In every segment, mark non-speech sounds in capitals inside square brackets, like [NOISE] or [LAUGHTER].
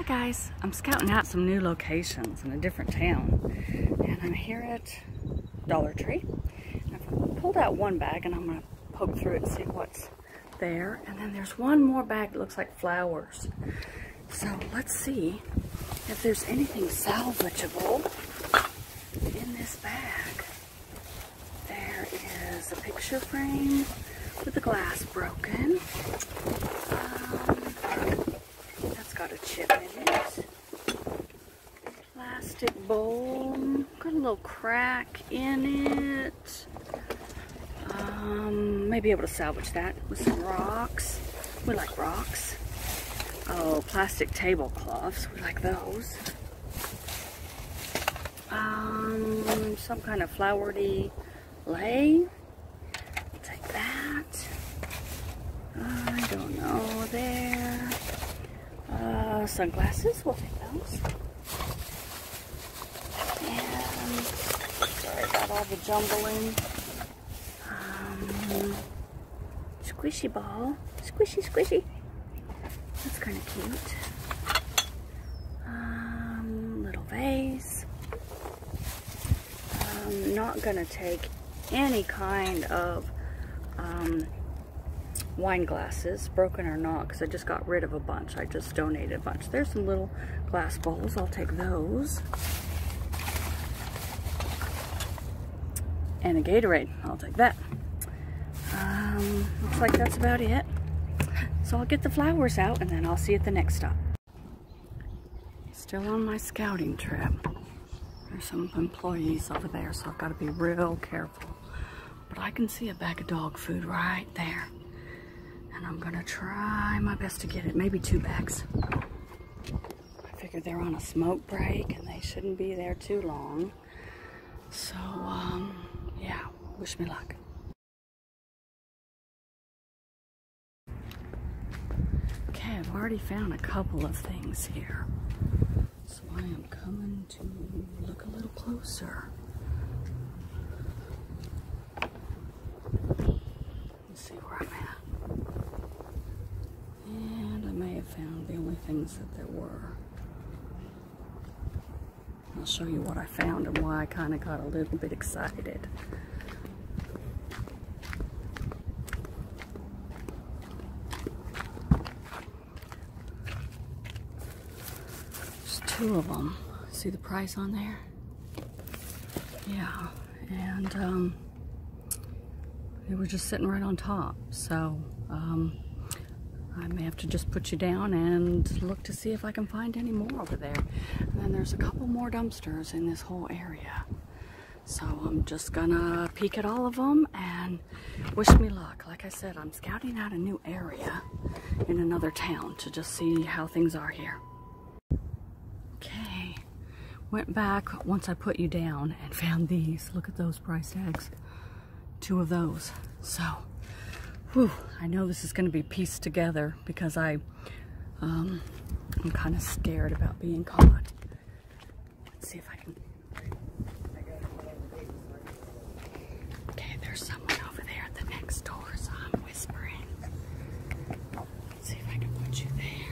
Hi guys, I'm scouting out some new locations in a different town and I'm here at Dollar Tree. I've pulled out one bag and I'm to poke through it and see what's there and then there's one more bag that looks like flowers. So let's see if there's anything salvageable in this bag. There is a picture frame with the glass broken. Got a chip in it. Plastic bowl. Got a little crack in it. Um, may be able to salvage that with some rocks. We like rocks. Oh, plastic tablecloths. We like those. Um, some kind of flowery lei. take that. I don't know. There. Uh, sunglasses, we'll take those. And, sorry about all the jumbling. Um, squishy ball. Squishy, squishy. That's kind of cute. Um, little vase. I'm not going to take any kind of um, wine glasses, broken or not, because I just got rid of a bunch. I just donated a bunch. There's some little glass bowls. I'll take those. And a Gatorade. I'll take that. Um, looks like that's about it. So I'll get the flowers out and then I'll see you at the next stop. Still on my scouting trip. There's some employees over there, so I've got to be real careful. But I can see a bag of dog food right there. And I'm gonna try my best to get it, maybe two bags. I figure they're on a smoke break and they shouldn't be there too long. So, um, yeah, wish me luck. Okay, I've already found a couple of things here. So I am coming to look a little closer. Let's see where I'm at. Found the only things that there were. I'll show you what I found and why I kind of got a little bit excited. There's two of them. See the price on there? Yeah, and um, they were just sitting right on top. So, um, I may have to just put you down and look to see if I can find any more over there. And then there's a couple more dumpsters in this whole area. So I'm just gonna peek at all of them and wish me luck. Like I said, I'm scouting out a new area in another town to just see how things are here. Okay, went back once I put you down and found these. Look at those price tags. Two of those. So Whew, I know this is going to be pieced together because I, um, I'm kind of scared about being caught. Let's see if I can. Okay, there's someone over there at the next door, so I'm whispering. Let's see if I can put you there.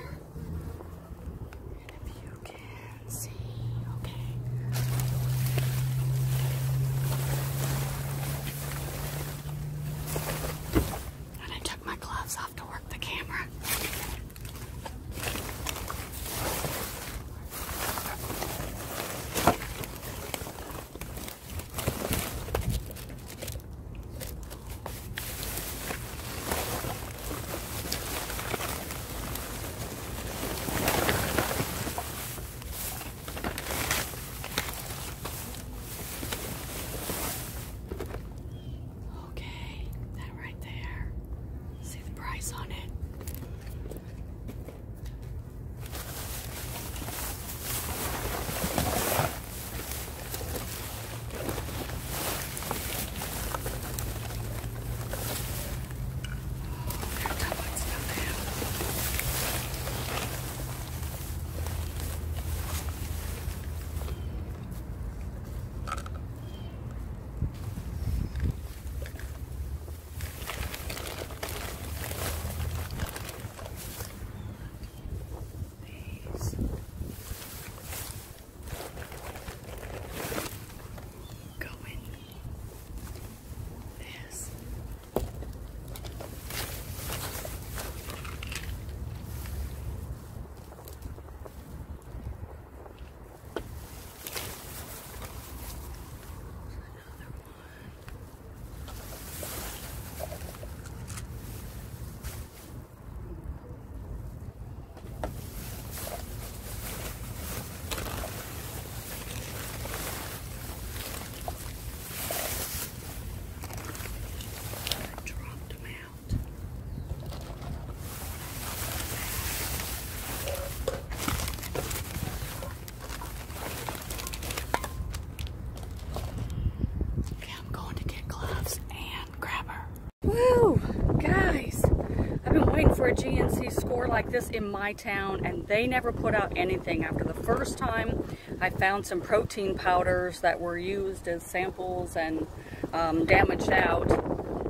This in my town and they never put out anything. After the first time, I found some protein powders that were used as samples and um, damaged out.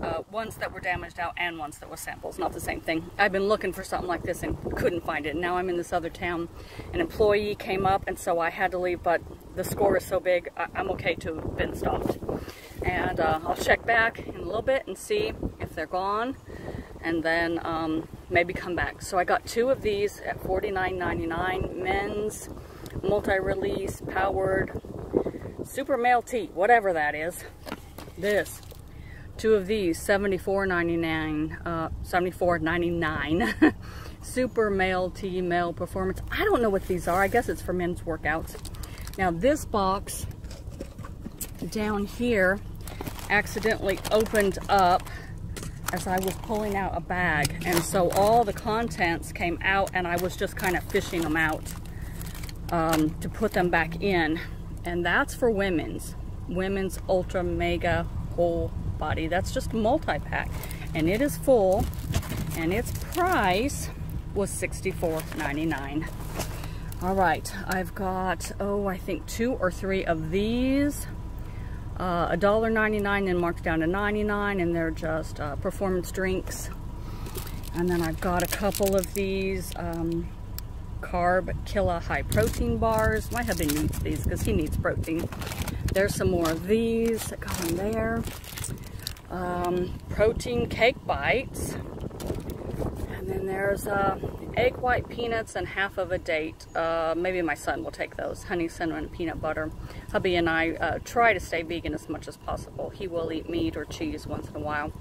Uh, ones that were damaged out and ones that were samples, not the same thing. I've been looking for something like this and couldn't find it. Now I'm in this other town. An employee came up and so I had to leave, but the score is so big, I am okay to have been stopped. And uh, I'll check back in a little bit and see if they're gone and then um, maybe come back. So I got two of these at $49.99, men's multi-release powered super male tee, whatever that is. This. Two of these, $74.99, uh, $74.99. [LAUGHS] super male tee, male performance. I don't know what these are. I guess it's for men's workouts. Now this box down here accidentally opened up as I was pulling out a bag. And so all the contents came out and I was just kind of fishing them out um, to put them back in. And that's for women's. Women's Ultra Mega Whole Body. That's just multi-pack. And it is full. And its price was $64.99. All right, I've got, oh, I think two or three of these uh, $1.99 and marked down to 99 and they're just uh, performance drinks. And then I've got a couple of these um, Carb Killa high protein bars. My husband needs these because he needs protein. There's some more of these that go in there. Um, protein cake bites. There's uh, egg white peanuts and half of a date. Uh, maybe my son will take those. Honey, cinnamon, and peanut butter. Hubby and I uh, try to stay vegan as much as possible. He will eat meat or cheese once in a while.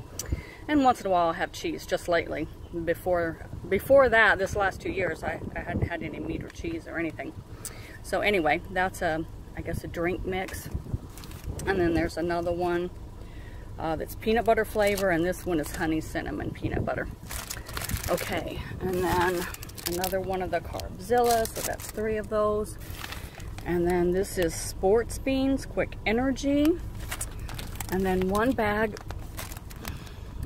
And once in a while I'll have cheese, just lately. Before before that, this last two years, I, I hadn't had any meat or cheese or anything. So anyway, that's a, I guess a drink mix. And then there's another one uh, that's peanut butter flavor, and this one is honey cinnamon peanut butter. Okay, and then another one of the Carb Killa, so that's three of those. And then this is Sports Beans Quick Energy. And then one bag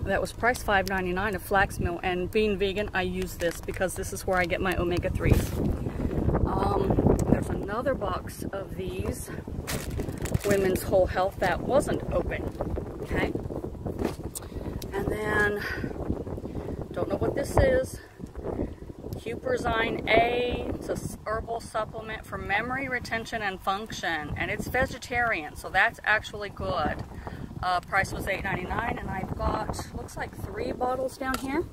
that was priced $5.99 of flax meal. And being vegan, I use this because this is where I get my omega-3s. Um, there's another box of these Women's Whole Health that wasn't open. Okay. And then don't know what this is. Huperzine A. It's a herbal supplement for memory, retention, and function. And it's vegetarian, so that's actually good. Uh, price was $8.99, and I've got, looks like three bottles down here.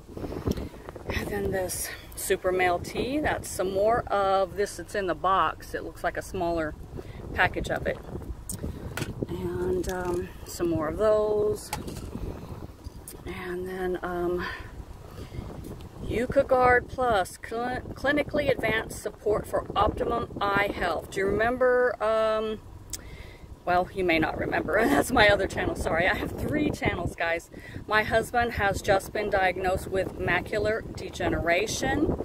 And then this Super Male Tea. That's some more of this that's in the box. It looks like a smaller package of it. And um, some more of those. And then um, Ocuguard Plus, cl clinically advanced support for optimum eye health. Do you remember, um, well, you may not remember. [LAUGHS] That's my other channel, sorry. I have three channels, guys. My husband has just been diagnosed with macular degeneration.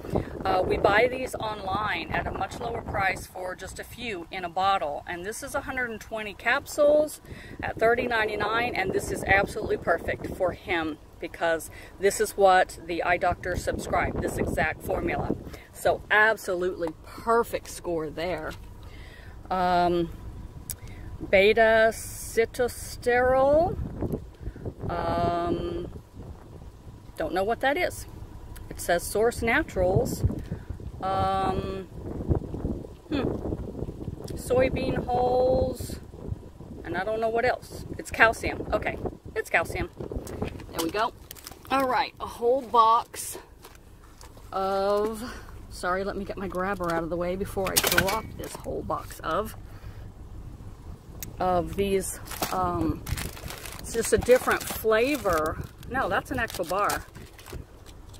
Uh, we buy these online at a much lower price for just a few in a bottle. And this is 120 capsules at $30.99, and this is absolutely perfect for him because this is what the eye doctor subscribed, this exact formula. So absolutely perfect score there. Um, beta sitosterol. Um, don't know what that is. It says Source Naturals. Um, hmm. Soybean hulls. And I don't know what else. It's calcium. Okay, it's calcium. There we go. All right, a whole box of, sorry, let me get my grabber out of the way before I drop this whole box of, of these, um, it's just a different flavor. No, that's an actual bar.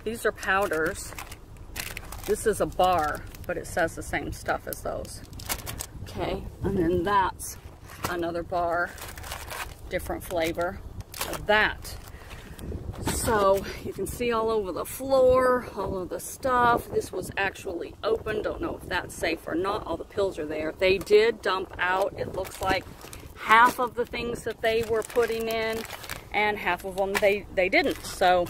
These are powders. This is a bar, but it says the same stuff as those. Okay, and then that's another bar, different flavor of that so you can see all over the floor, all of the stuff. This was actually open. Don't know if that's safe or not. All the pills are there. They did dump out, it looks like, half of the things that they were putting in and half of them they, they didn't. So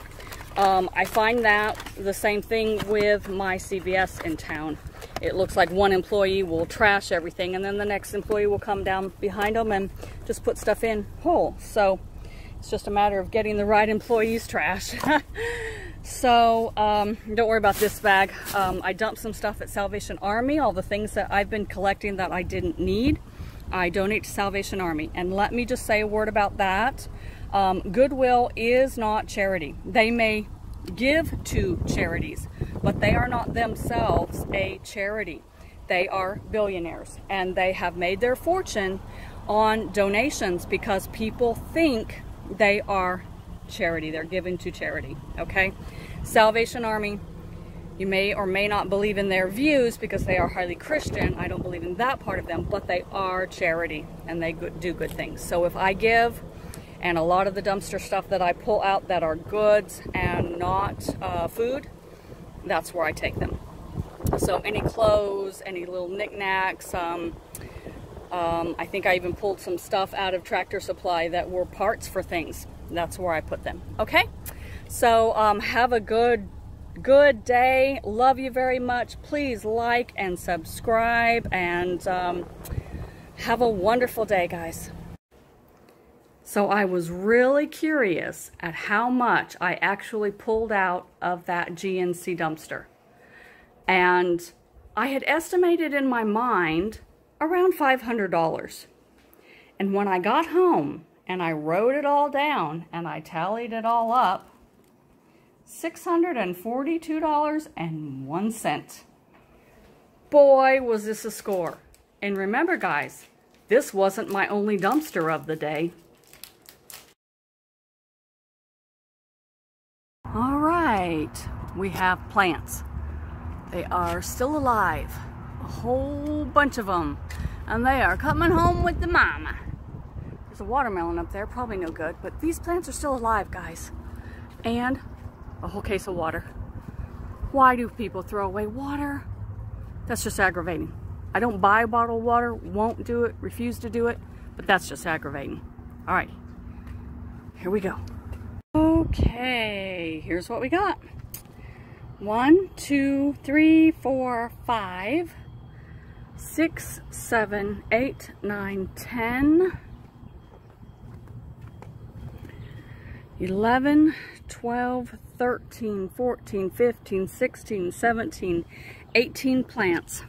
Um, I find that the same thing with my CVS in town. It looks like one employee will trash everything and then the next employee will come down behind them and just put stuff in whole. So it's just a matter of getting the right employees trash. [LAUGHS] so um, don't worry about this bag. Um, I dumped some stuff at Salvation Army, all the things that I've been collecting that I didn't need. I donate to Salvation Army. And let me just say a word about that. Um, Goodwill is not charity. They may give to charities, but they are not themselves a charity. They are billionaires and they have made their fortune on donations because people think they are charity. They're given to charity, okay? Salvation Army, you may or may not believe in their views because they are highly Christian. I don't believe in that part of them, but they are charity and they do good things. So if I give, and a lot of the dumpster stuff that I pull out that are goods and not uh, food, that's where I take them. So any clothes, any little knickknacks, um, um, I think I even pulled some stuff out of Tractor Supply that were parts for things. That's where I put them. Okay? So um, have a good, good day. Love you very much. Please like and subscribe and um, have a wonderful day, guys. So I was really curious at how much I actually pulled out of that GNC dumpster. And I had estimated in my mind around $500. And when I got home and I wrote it all down and I tallied it all up, $642.01. Boy, was this a score. And remember, guys, this wasn't my only dumpster of the day. All right, we have plants. They are still alive a whole bunch of them. And they are coming home with the mama. There's a watermelon up there, probably no good, but these plants are still alive, guys. And a whole case of water. Why do people throw away water? That's just aggravating. I don't buy bottled water, won't do it, refuse to do it, but that's just aggravating. All right, here we go. Okay, here's what we got. One, two, three, four, five, six, seven, eight, nine, ten, eleven, twelve, thirteen, fourteen, fifteen, sixteen, seventeen, eighteen plants.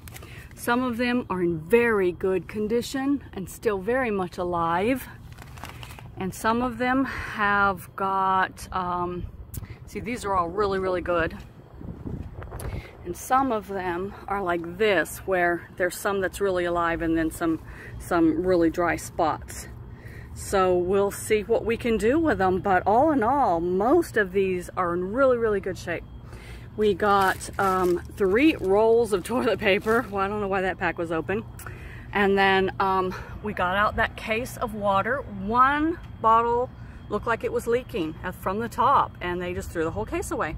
Some of them are in very good condition and still very much alive. And some of them have got, um, see these are all really, really good. And some of them are like this, where there's some that's really alive and then some, some really dry spots. So we'll see what we can do with them. But all in all, most of these are in really, really good shape. We got um, three rolls of [LAUGHS] toilet paper. Well, I don't know why that pack was open. And then um, we got out that case of water. One bottle looked like it was leaking from the top and they just threw the whole case away.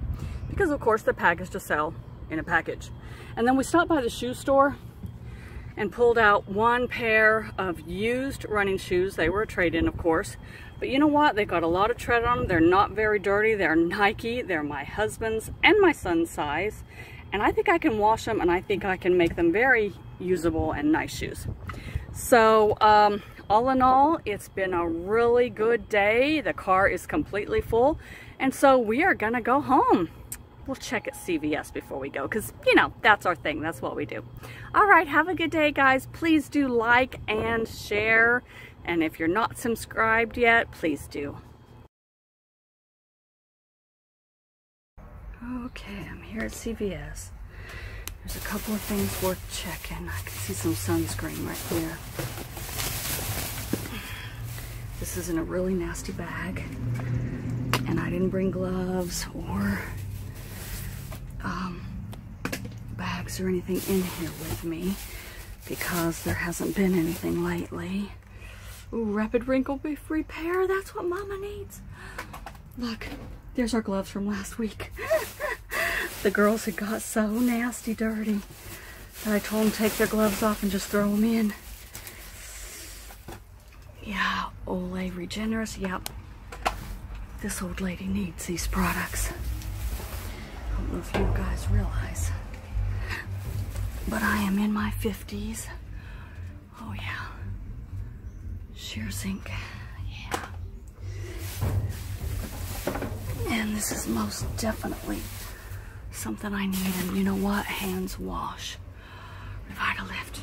Because of course the package to sell in a package. And then we stopped by the shoe store and pulled out one pair of used running shoes. They were a trade-in, of course. But you know what? They've got a lot of tread on them. They're not very dirty. They're Nike. They're my husband's and my son's size. And I think I can wash them and I think I can make them very usable and nice shoes. So um, all in all, it's been a really good day. The car is completely full. And so we are gonna go home we'll check at CVS before we go because, you know, that's our thing. That's what we do. All right, have a good day, guys. Please do like and share. And if you're not subscribed yet, please do. Okay, I'm here at CVS. There's a couple of things worth checking. I can see some sunscreen right here. This is in a really nasty bag. And I didn't bring gloves or um, bags or anything in here with me because there hasn't been anything lately. Ooh, rapid wrinkle repair, that's what mama needs. Look, there's our gloves from last week. [LAUGHS] the girls had got so nasty dirty that I told them to take their gloves off and just throw them in. Yeah, Olay Regenerist, yep. This old lady needs these products. Don't know if you guys realize, but I am in my 50s. Oh yeah. Sheer zinc. Yeah. And this is most definitely something I need. And you know what? Hands wash. Revitalift.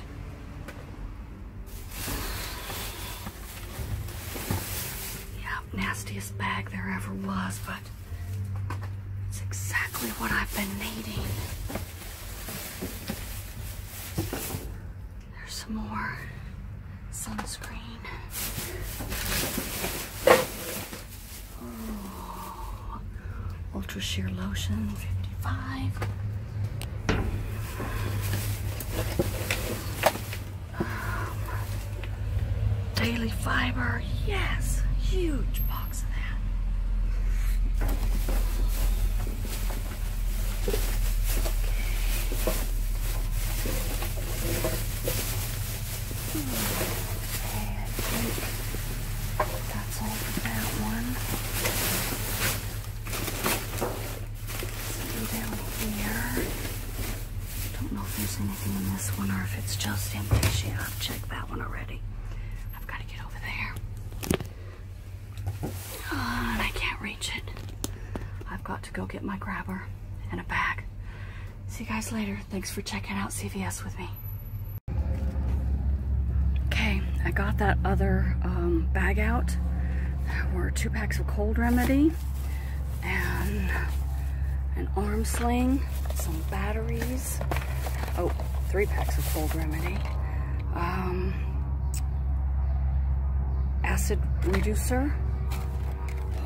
Yeah, nastiest bag there ever was, but exactly what I've been needing. There's some more sunscreen. Oh, Ultra Sheer Lotion, 55. Um, Daily Fiber, yes, huge box of that. Okay, I think that's all for that one. Something down here. Don't know if there's anything in this one or if it's just empty. I've checked that one already. I've got to get over there. Oh, and I can't reach it. I've got to go get my grabber and a bag. See you guys later. Thanks for checking out CVS with me. Okay, I got that other um, bag out. There were two packs of cold remedy and an arm sling, some batteries. Oh, three packs of cold remedy. Um, acid reducer,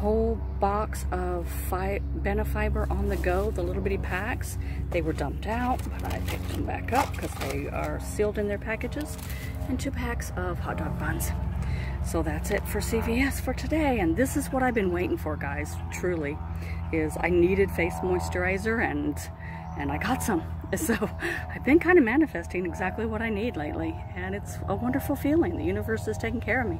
whole box of fi Benefiber on the go, the little bitty packs. They were dumped out, but I picked them back up because they are sealed in their packages. And two packs of hot dog buns. So that's it for CVS for today. And this is what I've been waiting for, guys, truly, is I needed face moisturizer and and I got some. [LAUGHS] So I've been kind of manifesting exactly what I need lately. And it's a wonderful feeling. The universe is taking care of me.